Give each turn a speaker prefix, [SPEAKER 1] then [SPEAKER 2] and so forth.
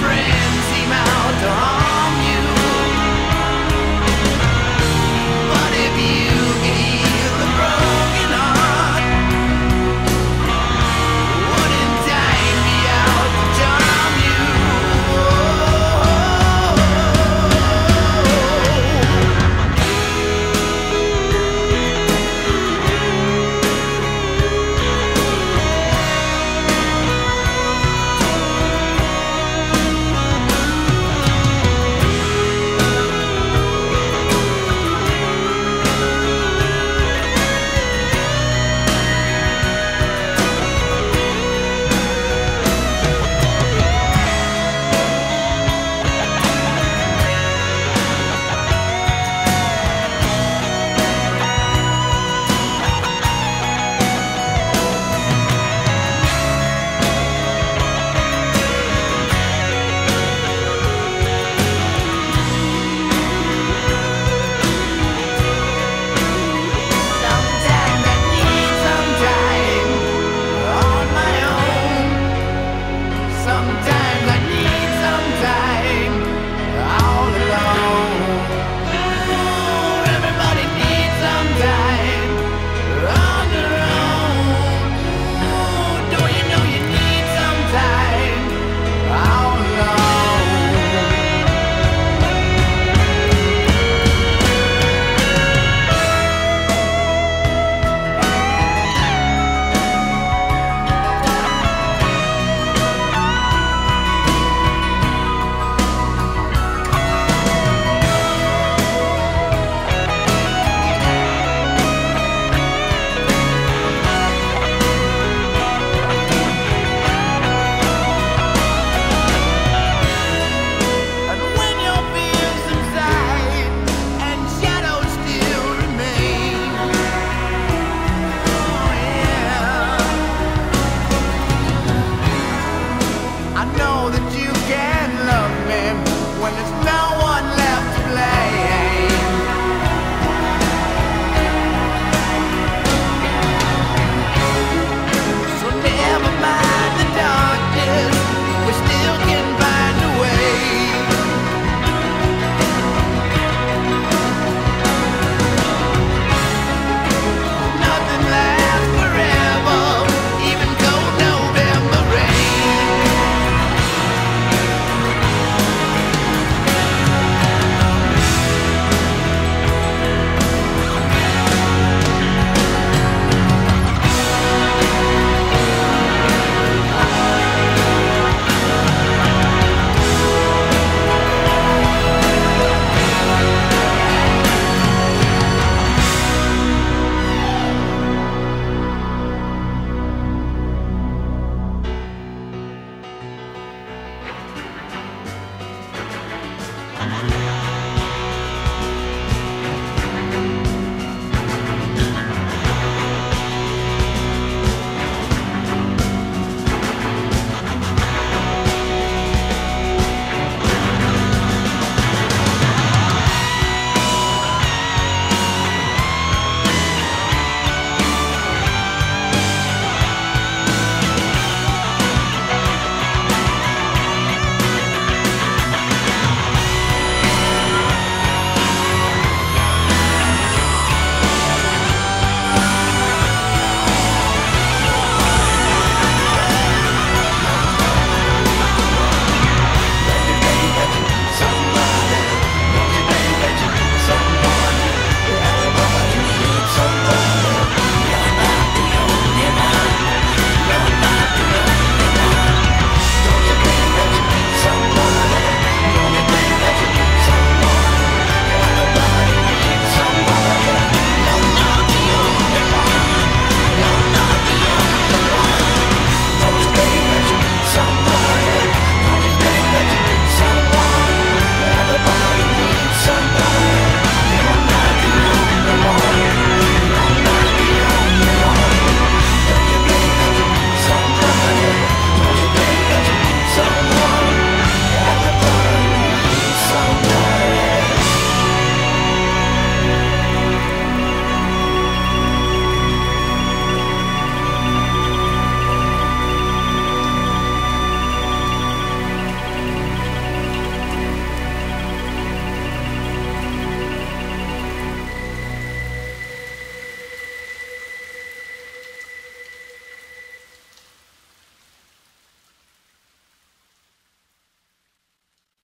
[SPEAKER 1] friends seem out to harm.